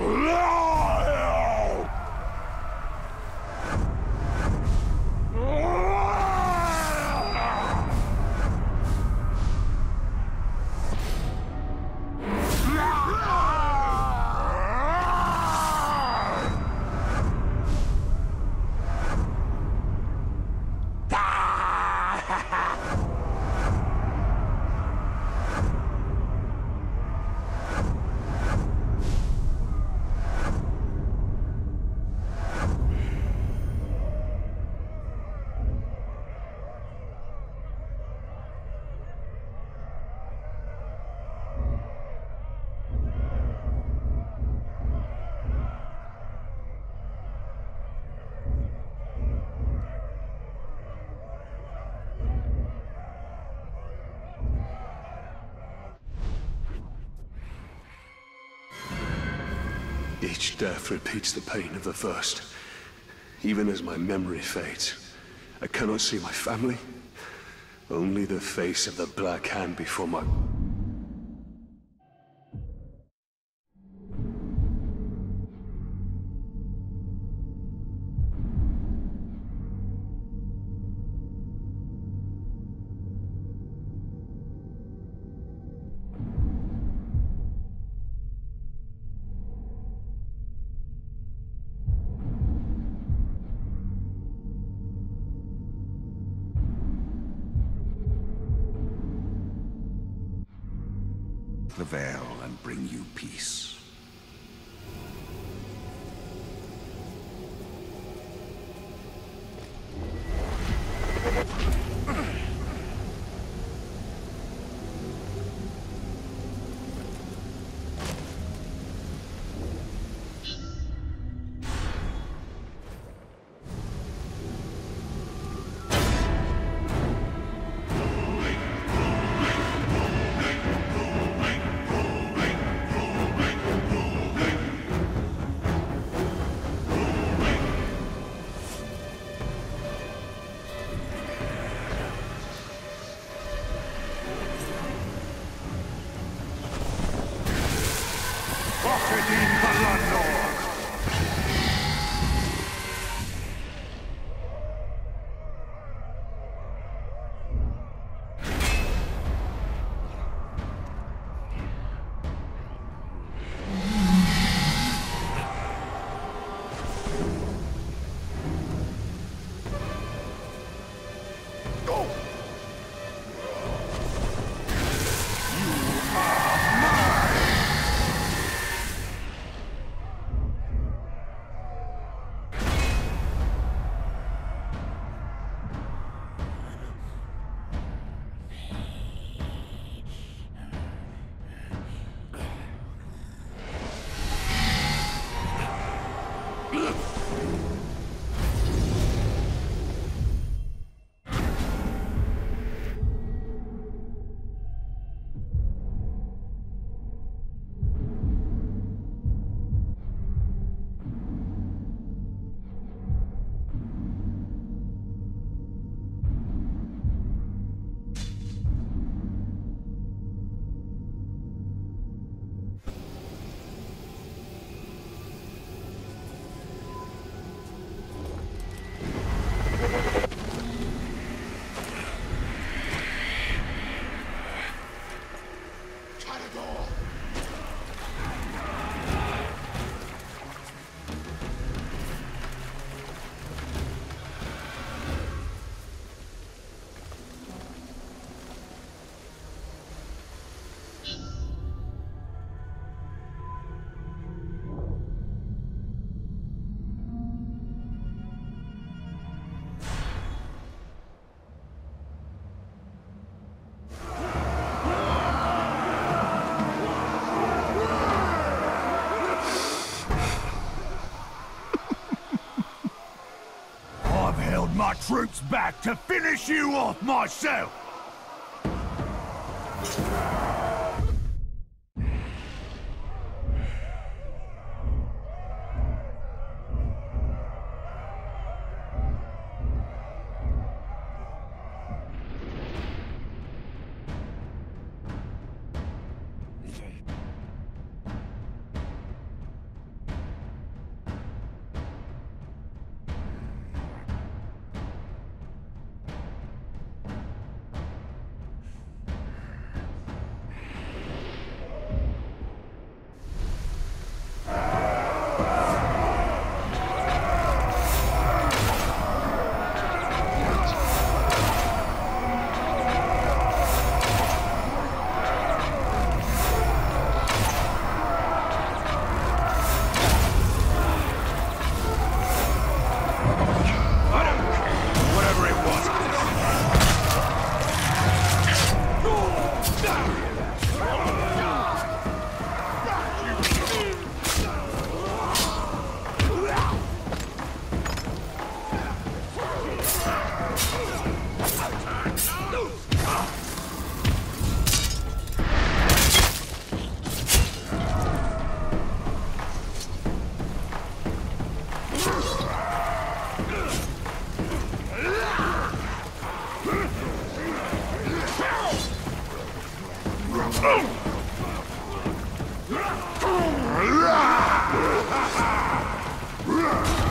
Não! Death repeats the pain of the first. Even as my memory fades, I cannot see my family. Only the face of the Black Hand before my... the veil and bring you peace. Troops back to finish you off myself! Ha ha!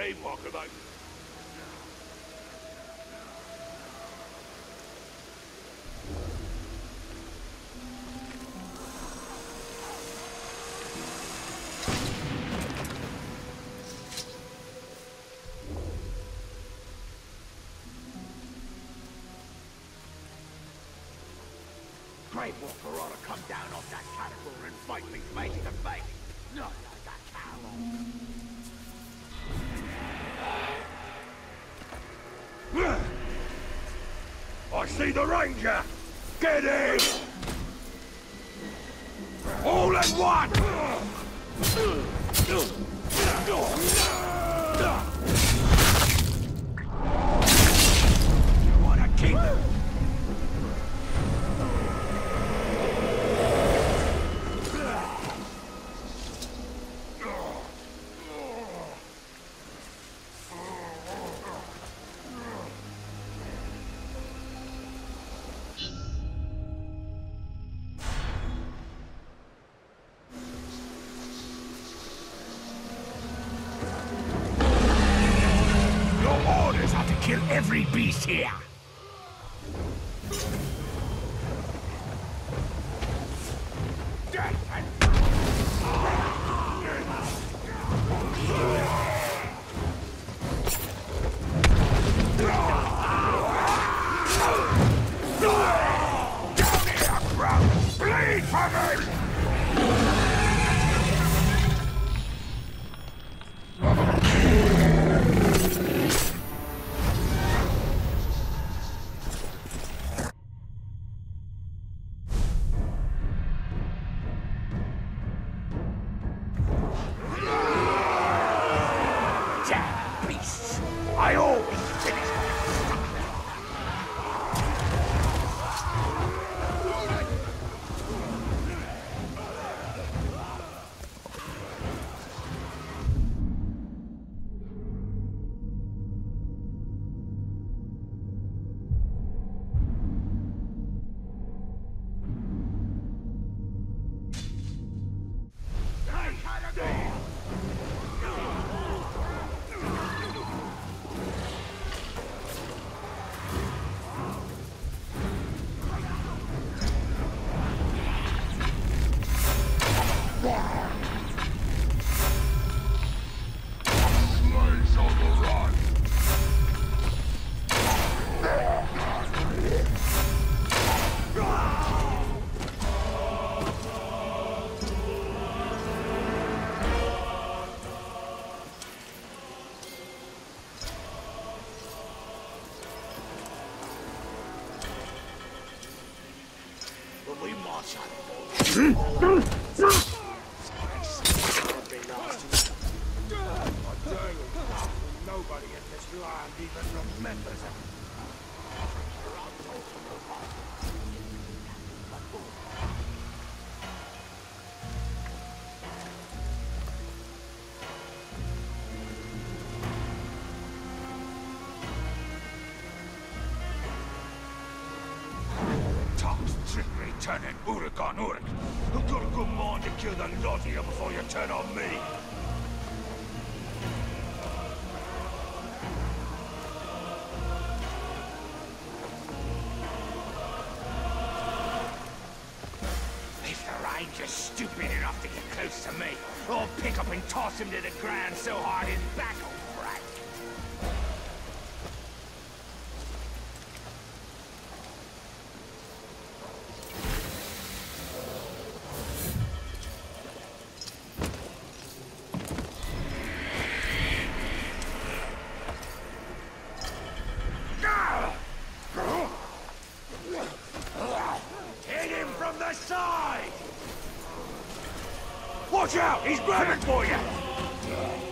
Grave walker. Grave Walker ought to come down off that catapult and fight me face to face. Not The ranger! Get in! All at once! Every beast here. Death beasts! I Nobody in this land even remembers him. Kill the lot you before you turn on me? If the ranger's stupid enough to get close to me, I'll pick up and toss him to the ground so hard his back Watch out! He's grabbing for you!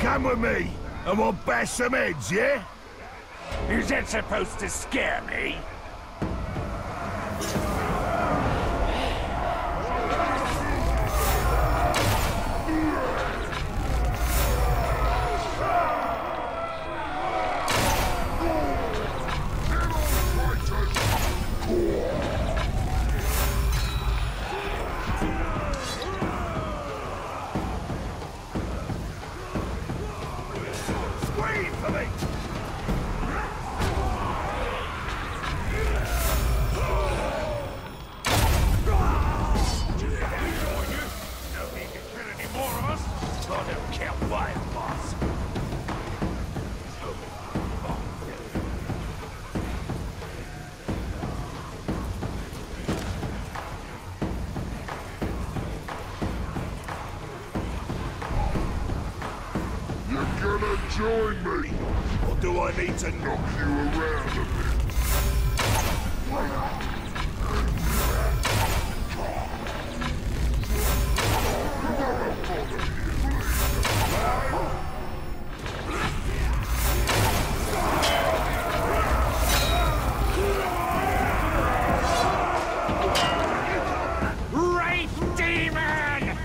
Come with me, and we'll bash some heads, yeah? Is that supposed to scare me? I need to knock you around a bit. Demon!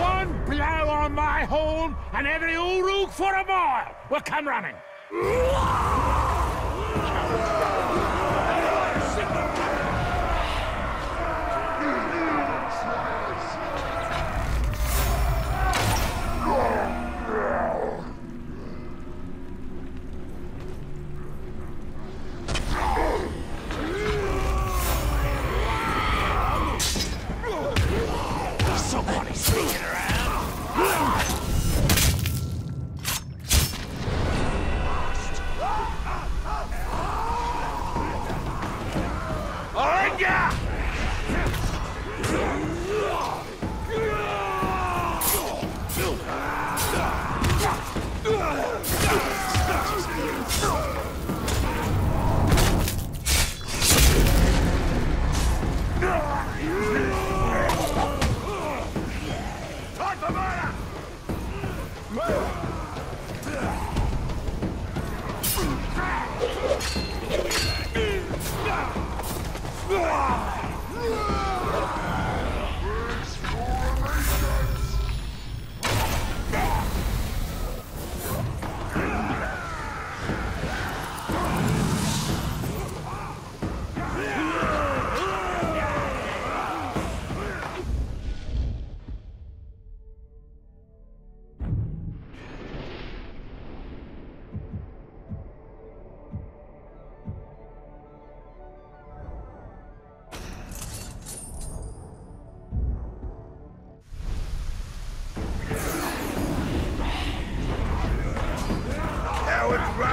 One blow on my horn, and every Uruk for a mile will come running. Around. Ah!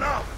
Cowards run